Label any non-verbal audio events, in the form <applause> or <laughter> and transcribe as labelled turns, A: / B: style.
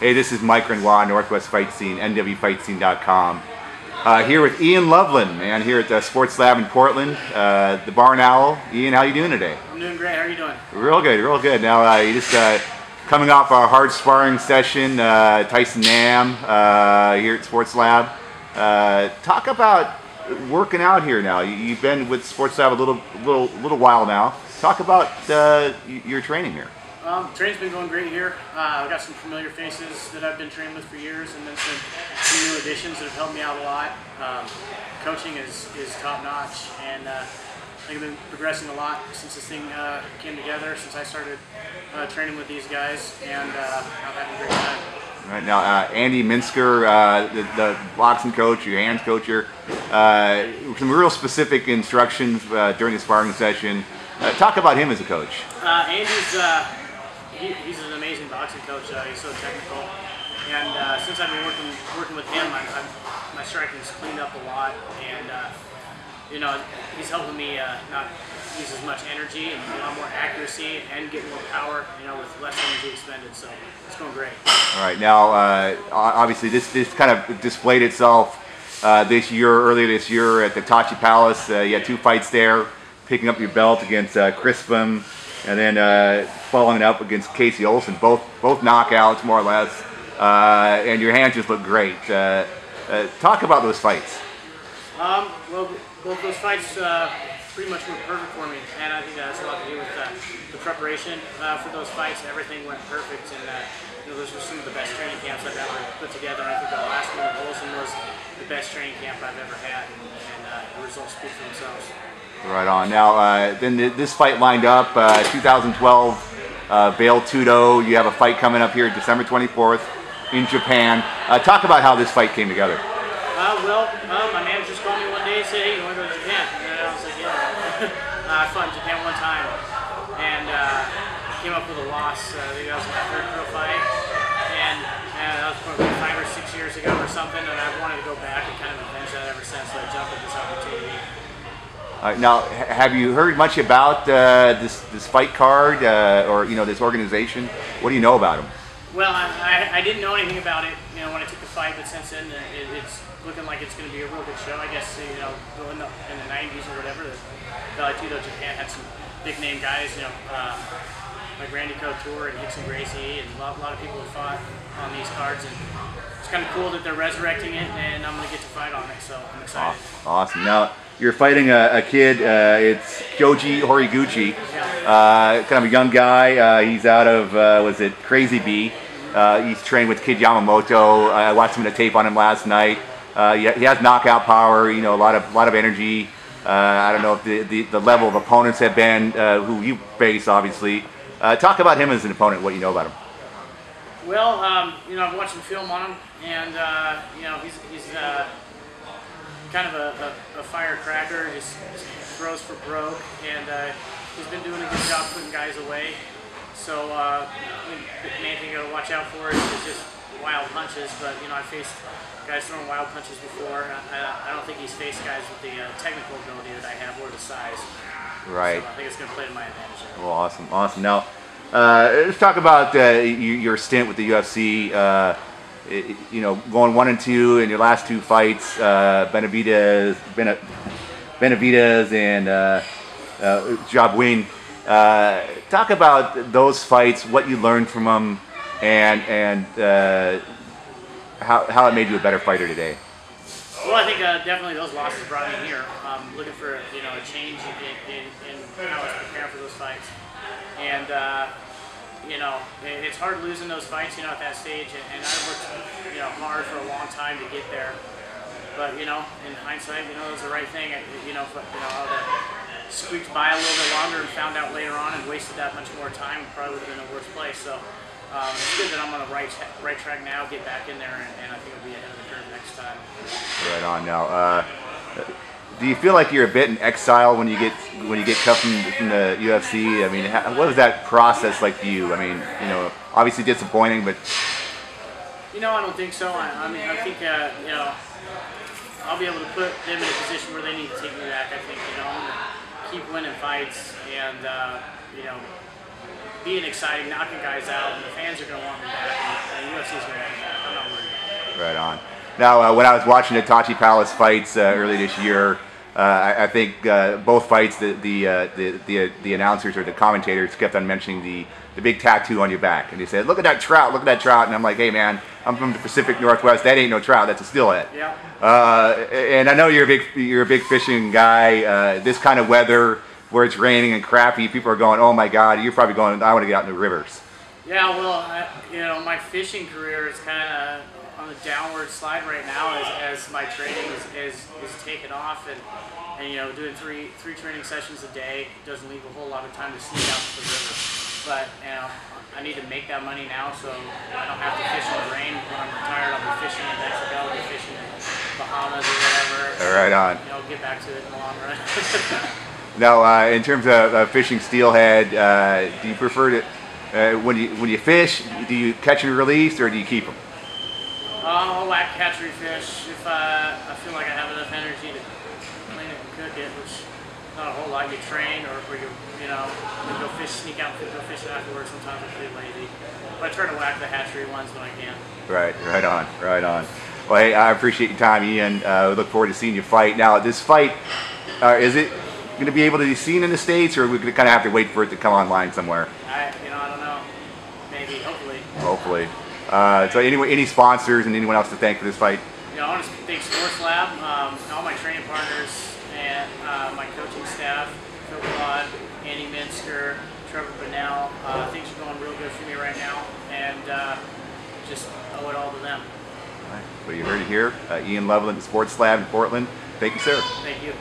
A: Hey, this is Mike Renoir, Northwest Fight Scene, NWFightScene.com. Uh, here with Ian Loveland, man, here at the Sports Lab in Portland, uh, the Barn Owl. Ian, how you doing today?
B: I'm doing great. How are you doing?
A: Real good, real good. Now, uh, you just uh, coming off a hard sparring session, uh, Tyson Nam uh, here at Sports Lab. Uh, talk about working out here now. You- You've been with Sports Lab a little, little, little while now. Talk about uh, your training here.
B: Um, training's been going great here. Uh, I've got some familiar faces that I've been training with for years, and then some, new additions that have helped me out a lot. Um, coaching is, is top notch, and uh, I think I've been progressing a lot since this thing uh, came together, since I started uh, training with these guys, and uh, I'm having a great time.
A: Right now, uh, Andy Minsker, uh, the, the boxing coach, your hands coach here, uh, some real specific instructions uh, during the sparring session. Uh, talk about him as a coach.
B: Uh, Andy's uh, he, he's an amazing boxing coach. Uh, he's so technical, and uh, since I've been working working with him, I'm, I'm, my striking's cleaned up a lot, and uh, you know he's helping me uh, not use as much energy and a lot more accuracy and get more power. You know, with less energy expended. So it's going great.
A: All right, now uh, obviously this this kind of displayed itself uh, this year, earlier this year at the Tachi Palace. You had two fights there, picking up your belt against uh, Crispin, and then uh, following up against Casey Olsen, both both knockouts more or less, uh, and your hands just look great. Uh, uh, talk about those fights.
B: Um, well, both those fights uh, pretty much were perfect for me, and I think that has a lot to do with uh, the preparation for those fights. Everything went perfect, and you know, those were some of the best training camps I've ever put together. I think the last one with Olsen was the best training camp I've ever had, and, and the results speak for themselves.
A: Right on. Now, uh, then th- this fight lined up, uh, 2012, uh, Vale Tudo. You have a fight coming up here December 24th in Japan. Uh, talk about how this fight came together.
B: Uh, well, my manager just called me one day and said, hey, you want to go to Japan? And I was like, yeah. <laughs> uh, I fought in Japan one time and came up with a loss. I that was my third pro fight. And, and that was probably five or six years ago or something. And I've wanted to go back and kind of avenge that ever since. So I jumped at this opportunity.
A: Uh, now, have you heard much about uh, this this fight card uh, or you know this organization? What do you know about them?
B: Well, I, I, I didn't know anything about it, you know, when I took the fight, but since then uh, it, it's looking like it's going to be a real good show. I guess, you know, in the, in the 90s or whatever, the Vale Tudo Japan had some big name guys, you know, uh, like Randy Couture and Rickson Gracie, and a lot, a lot of people who fought on these cards. And it's kind of cool that they're resurrecting it, and I'm going to get to fight on it, so I'm excited.
A: Awesome. Now you're fighting a, a kid. Uh, it's Kyoji Horiguchi, uh, kind of a young guy. Uh, he's out of uh, was it Krazy Bee? Uh, he's trained with Kid Yamamoto. I watched some of the tape on him last night. Uh, he, he has knockout power. You know, a lot of lot of energy. I don't know if the, the, the level of opponents have been who you face, obviously. Talk about him as an opponent. What you know about him?
B: Well, um, you know, I've watched some film on him, and you know, he's he's kind of a, a, a firecracker. Just, just throws for broke, and uh, he's been doing a good job putting guys away. So uh, the main thing you gotta watch out for is, is just wild punches. But you know, I faced guys throwing wild punches before. I, I don't think he's faced guys with the uh, technical ability that I have or the size.
A: Right.
B: So I think it's gonna play to my advantage. there.
A: Well, awesome, awesome. Now, uh, let's talk about uh, your stint with the UFC. Uh, i- you know, going one and two in your last two fights, uh, Benavidez, Bena, Benavidez, and uh, uh, Jabouin. Uh, talk about those fights, what you learned from them, and and uh, how how it made you a better fighter today.
B: Well, I think uh, definitely those losses brought me here. Um, looking for you know a change in, in, in how I was preparing for those fights, and uh, you know it's hard losing those fights. You know at that stage, and, I worked you know hard for a long time to get there. But you know, in hindsight, you know it was the right thing. I, you know, but, you know, I would have squeaked by a little bit longer and found out later on and wasted that much more time. Probably would have been a worse place. So. Um, it's good that I'm on the right right track now. Get back in there, and, and I think I'll be ahead of the curve next time.
A: Right on. Now, uh, do you feel like you're a bit in exile when you get when you get cut from, from the UFC? I mean, how, what was that process like for you? I mean, you know, obviously disappointing, but
B: You know, I don't think so. I, I mean, I think uh, you know, I'll be able to put them in a position where they need to take me back. I think you know, keep winning fights and uh, you know, being exciting, knocking guys out, and the fans are gonna want me back. And, and UFC's going to come back. I'm not worried.
A: Right on. Now, uh, when I was watching the Tachi Palace fights uh, early this year, uh, I, I think uh, both fights, the the, uh, the the the announcers or the commentators kept on mentioning the the big tattoo on your back, and they said, "Look at that trout! Look at that trout!" And I'm like, "Hey, man, I'm from the Pacific Northwest. That ain't no trout. That's a steelhead."
B: Yeah.
A: Uh, and I know you're a big you're a big fishing guy. Uh, this kind of weather, where it's raining and crappy, people are going, "Oh my God!" You're probably going, "I want to get out in the rivers."
B: Yeah, well, I, you know, my fishing career is kind of on the downward slide right now as, as my training is, is, is taken off and, and, you know, doing three three training sessions a day doesn't leave a whole lot of time to sneak out to the river. But, you know, I need to make that money now so I don't have to fish in the rain. When I'm retired, I'll be fishing in Mexico, I'll be fishing in Bahamas or whatever.
A: Right on.
B: You know, get back to it in the long run. <laughs> <laughs>
A: Now, uh, in terms of uh, fishing steelhead, uh, do you prefer to uh, when you when you fish? Do you catch and release, or do you keep them?
B: Uh, I'll whack catch or fish if uh, I feel like I have enough energy to clean it and cook it, which not a whole lot. You train or, or you you know you go fish, sneak out and go fishing afterwards. Sometimes I'm pretty lazy, but I try to whack the hatchery ones when I can.
A: Right, right on, right on. Well, hey, I appreciate your time, Ian. Uh, we look forward to seeing you fight. Now, this fight, uh, is it going to be able to be seen in the states, or are we going to kind of have to wait for it to come online somewhere?
B: I you know I don't know. Maybe hopefully.
A: Hopefully. Uh, so, anyway, any sponsors and anyone else to thank for this fight?
B: Yeah, I want to thank Sports Lab, um, all my training partners, and uh, my coaching staff, Phil Claude, Andy Minsker, Trevor Bennell. Uh, things are going real good for me right now, and uh, just owe it all to them. All right.
A: Well, you heard it here. Uh, Ian Loveland, Sports Lab in Portland. Thank you, sir.
B: Thank you.